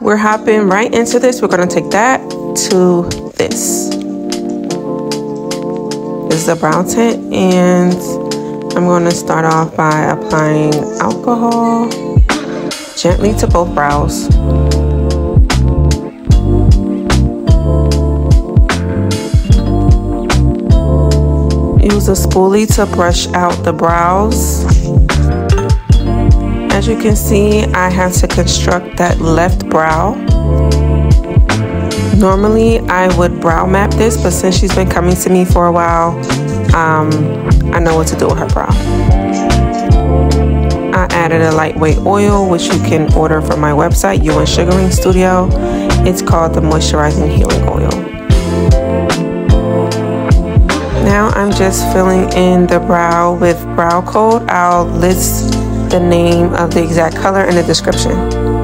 we're hopping right into this. We're going to take that to this. This is a brow tint and I'm going to start off by applying alcohol gently to both brows. Use a spoolie to brush out the brows. As you can see, I have to construct that left brow. Normally, I would brow map this, but since she's been coming to me for a while, um, I know what to do with her brow. I added a lightweight oil, which you can order from my website, Ewing Sugaring Studio. It's called the Moisturizing Healing Oil. Now I'm just filling in the brow with Brow Code. I'll list the name of the exact color in the description.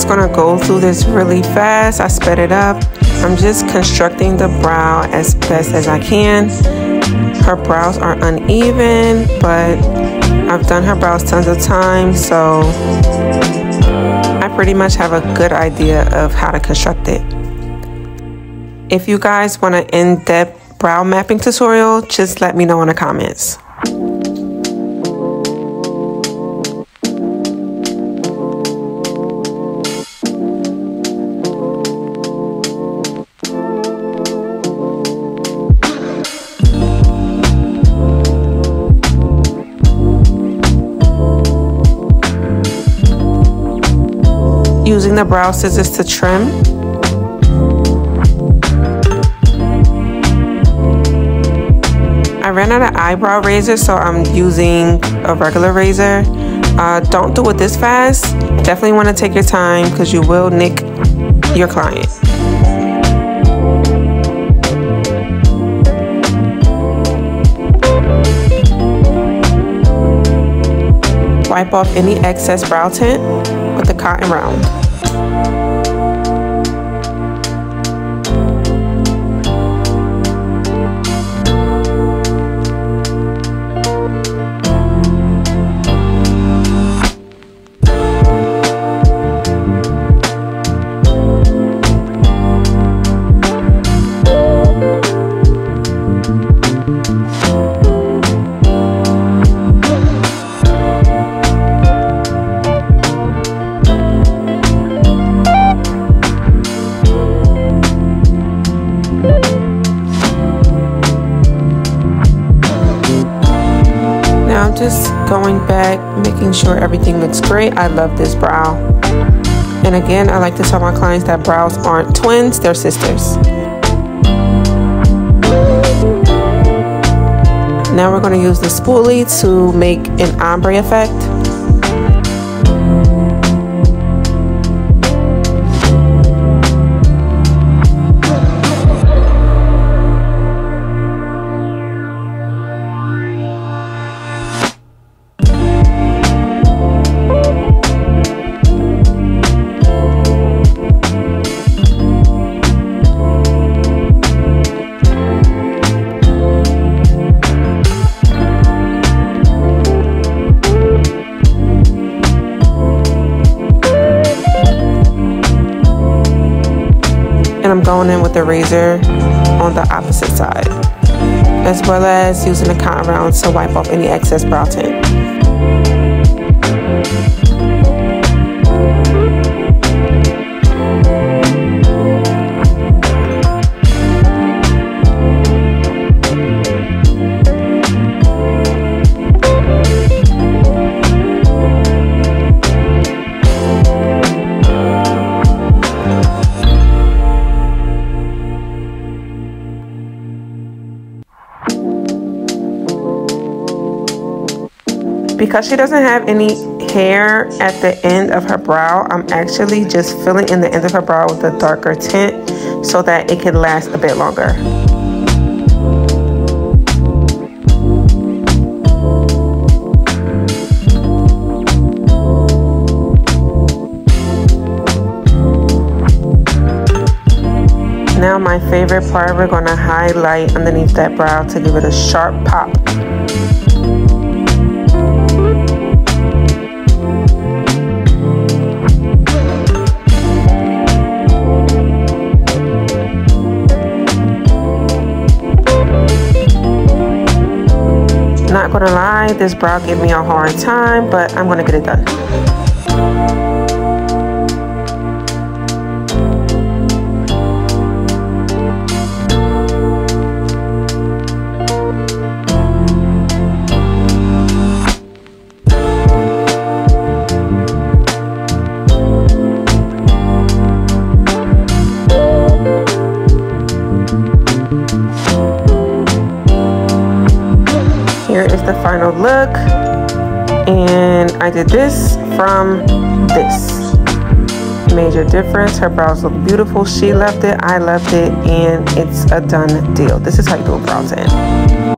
Just gonna go through this really fast. I sped it up. I'm just constructing the brow as best as I can. Her brows are uneven, but I've done her brows tons of times, so I pretty much have a good idea of how to construct it. If you guys want an in-depth brow mapping tutorial, just let me know in the comments. Using the brow scissors to trim. I ran out of eyebrow razor, so I'm using a regular razor. Uh, don't do it this fast. Definitely want to take your time because you will nick your client. Wipe off any excess brow tint with the cotton round. Thank you. Just going back, making sure everything looks great. I love this brow. And again, I like to tell my clients that brows aren't twins, they're sisters. Now we're going to use the spoolie to make an ombre effect. And I'm going in with the razor on the opposite side, as well as using the cotton rounds to wipe off any excess brow tint. Because she doesn't have any hair at the end of her brow, I'm actually just filling in the end of her brow with a darker tint so that it can last a bit longer. Now my favorite part, we're gonna highlight underneath that brow to give it a sharp pop. This brow gave me a hard time, but I'm gonna get it done. The final look. And I did this from this. Major difference. Her brows look beautiful. She loved it. I loved it. And it's a done deal. This is how you do a brow tint.